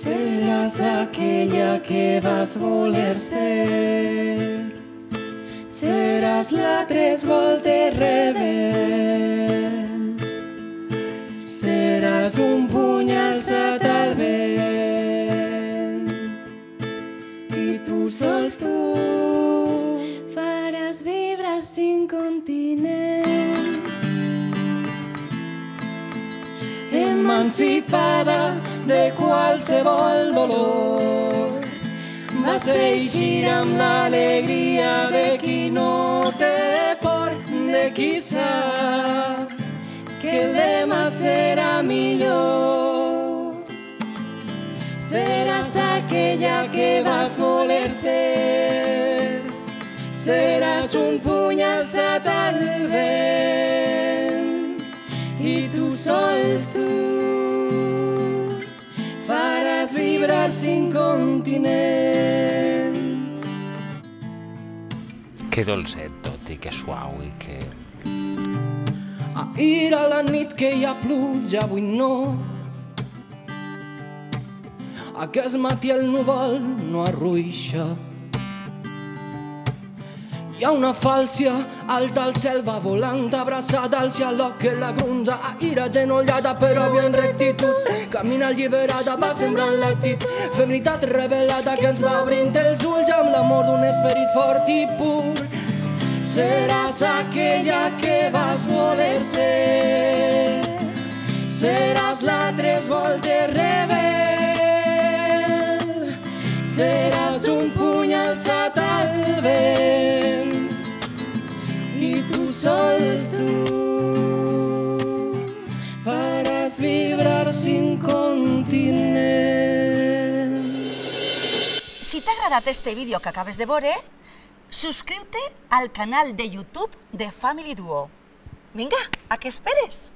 Serás aquella que vas voler ser. Seràs la tres voltes rebent. Seràs un puny alçat al vent. I tu sols tu faràs vibrar cinc continents. Emancipada de qualsevol dolor, vas eixir amb l'alegria de qui no té por, de qui sap que el demà serà millor. Seràs aquella que vas voler ser, seràs un puny alçat al vent i tu sols tu vibrar cinc continents. Que dolcet tot i que suau i que... Ahir a la nit que hi ha pluja, avui no. Aquest matí el núvol no arruixa. Hi ha una fàlcia alta al cel, va volant abraçada al cielo que la grunza. Ahir agenollada però bien rectitud, camina alliberada, va sembrant l'actitud. Feminitat revelada que ens va obrint els ulls amb l'amor d'un esperit fort i pur. Seràs aquella que vas voler ser. Seràs la tres voltes rebel. Seràs un puny alçat al vent. I tu sols tu sin. Si te agradat este vídeo que acabes de veure, suscríbete al canal de YouTube de Family Duo. Venga, a què esperes?